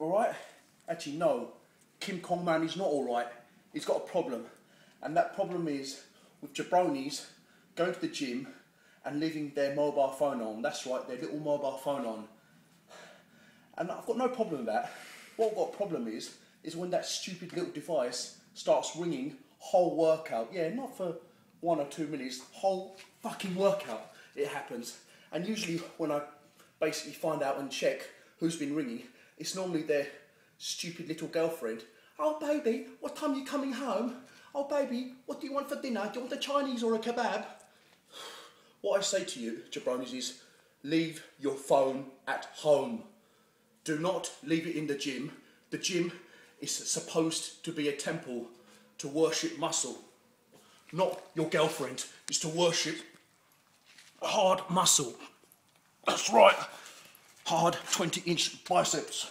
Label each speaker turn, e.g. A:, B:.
A: Alright? Actually, no. Kim Kong Man is not alright. He's got a problem. And that problem is with jabronis going to the gym and leaving their mobile phone on. That's right, their little mobile phone on. And I've got no problem with that. What I've got a problem is, is when that stupid little device starts ringing whole workout. Yeah, not for one or two minutes, whole fucking workout it happens. And usually when I basically find out and check who's been ringing, it's normally their stupid little girlfriend. Oh baby, what time are you coming home? Oh baby, what do you want for dinner? Do you want a Chinese or a kebab? What I say to you, jabronis, is leave your phone at home. Do not leave it in the gym. The gym is supposed to be a temple to worship muscle. Not your girlfriend is to worship hard muscle. That's right. Hard 20 inch biceps.